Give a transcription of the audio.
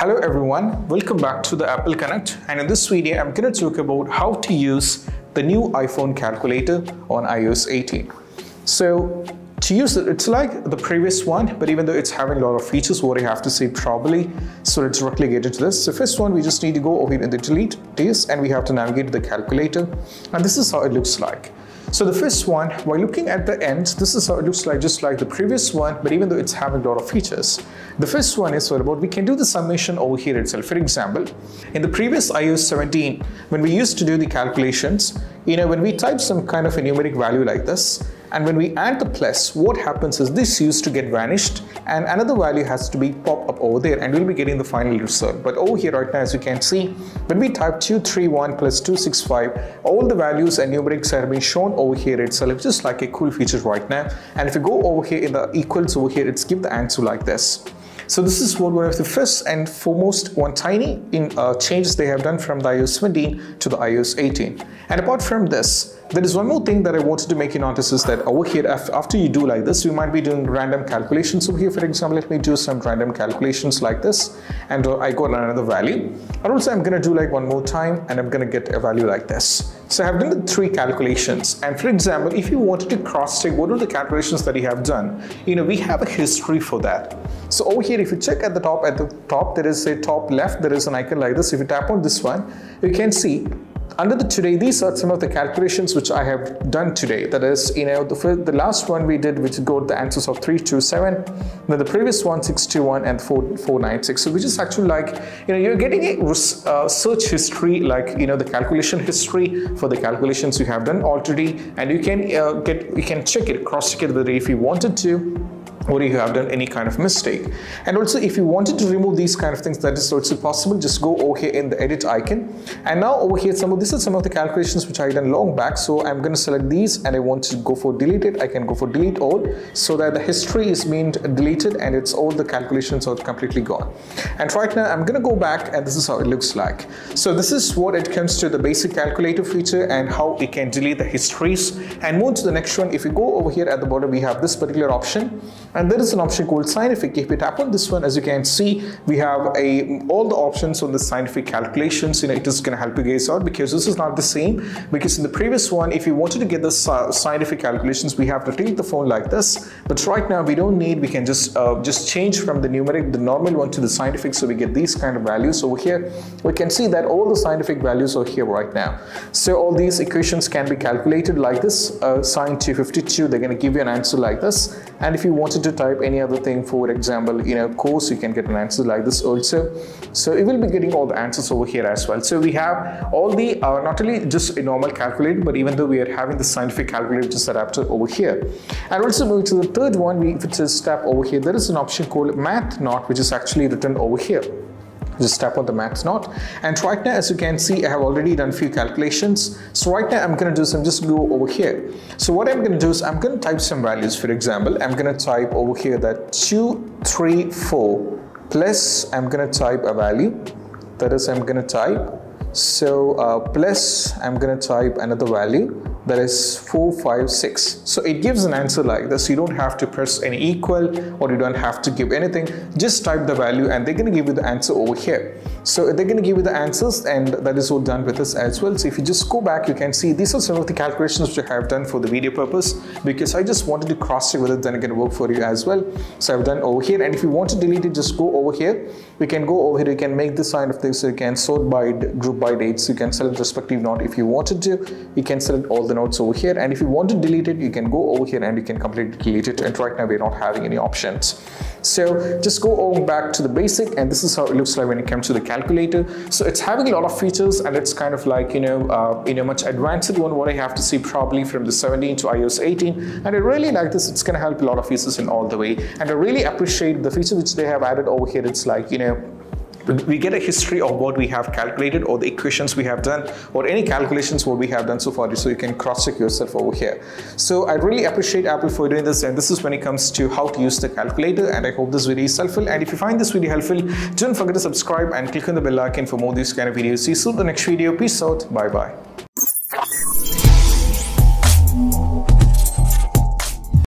Hello everyone, welcome back to the Apple Connect and in this video I'm going to talk about how to use the new iPhone calculator on iOS 18. So to use it, it's like the previous one, but even though it's having a lot of features, what I have to say probably, so let's directly get into this. So first one, we just need to go over here in the delete this and we have to navigate to the calculator and this is how it looks like. So the first one, while looking at the end, this is how it looks like, just like the previous one, but even though it's having a lot of features. The first one is what about we can do the summation over here itself. For example, in the previous iOS 17, when we used to do the calculations, you know, when we type some kind of a numeric value like this, and when we add the plus, what happens is this used to get vanished and another value has to be pop up over there and we'll be getting the final result. But over here right now, as you can see, when we type 231 plus 265, all the values and numerics are being shown over here itself, just like a cool feature right now. And if you go over here in the equals over here, it's give the answer like this. So this is one of the first and foremost one tiny in, uh, changes they have done from the iOS 17 to the iOS 18. And apart from this, there is one more thing that I wanted to make you notice is that over here, after you do like this, you might be doing random calculations over here. For example, let me do some random calculations like this, and uh, I got another value. And also say I'm gonna do like one more time, and I'm gonna get a value like this. So I have done the three calculations. And for example, if you wanted to cross-check what are the calculations that you have done, you know, we have a history for that. So over here, if you check at the top, at the top, there is a top left, there is an icon like this. If you tap on this one, you can see under the today, these are some of the calculations which I have done today. That is, you know, the, first, the last one we did, which got the answers of 327, then the previous one, 621 and 4, 496. So which is actually like, you know, you're getting a uh, search history, like, you know, the calculation history for the calculations you have done already. And you can uh, get, you can check it, cross check it whether if you wanted to or you have done any kind of mistake. And also if you wanted to remove these kind of things that is also possible, just go over here in the edit icon. And now over here, some of this is some of the calculations which I done long back. So I'm going to select these and I want to go for delete it. I can go for delete all so that the history is being deleted and it's all the calculations are completely gone. And right now I'm going to go back and this is how it looks like. So this is what it comes to the basic calculator feature and how we can delete the histories and move to the next one. If you go over here at the bottom, we have this particular option and there is an option called scientific if we tap on this one as you can see we have a all the options on the scientific calculations you know it is going to help you guys out because this is not the same. Because in the previous one if you wanted to get the scientific calculations we have to take the phone like this. But right now we don't need we can just uh, just change from the numeric the normal one to the scientific so we get these kind of values. Over here we can see that all the scientific values are here right now. So all these equations can be calculated like this. Uh, sine 252 they're going to give you an answer like this. And if you wanted to type any other thing. For example in a course you can get an answer like this also. So you will be getting all the answers over here as well. So we have all the uh, not only just a normal calculator but even though we are having the scientific calculator just adapter over here. And also moving to the third one we if it's a step over here. There is an option called Math Note which is actually written over here just tap on the Math Note. And right now as you can see I have already done a few calculations. So right now I'm gonna do some just go over here. So what I'm gonna do is I'm gonna type some values. For example I'm gonna type over here that 2 3 4 plus I'm gonna type a value. That is I'm gonna type. So uh, plus I'm gonna type another value that is 456 so it gives an answer like this. You don't have to press any equal or you don't have to give anything. Just type the value and they're going to give you the answer over here so they're going to give you the answers and that is all done with us as well. So if you just go back you can see these are some of the calculations which I have done for the video purpose because I just wanted to cross check whether it's going to work for you as well. So I've done over here and if you want to delete it just go over here. We can go over here you can make the sign of this so you can sort by group by dates you can select respective node if you wanted to. You can select all the nodes over here and if you want to delete it you can go over here and you can completely delete it and right now we're not having any options. So just go on back to the basic and this is how it looks like when it comes to the calculator. So it's having a lot of features and it's kind of like you know uh, you know much advanced one what I have to see probably from the 17 to iOS 18 and I really like this. It's going to help a lot of users in all the way. And I really appreciate the feature which they have added over here. It's like you know we get a history of what we have calculated or the equations we have done or any calculations what we have done so far so you can cross check yourself over here. So i really appreciate apple for doing this and this is when it comes to how to use the calculator and i hope this video is helpful. And if you find this video helpful don't forget to subscribe and click on the bell icon for more these kind of videos. See you soon in the next video. Peace out. Bye bye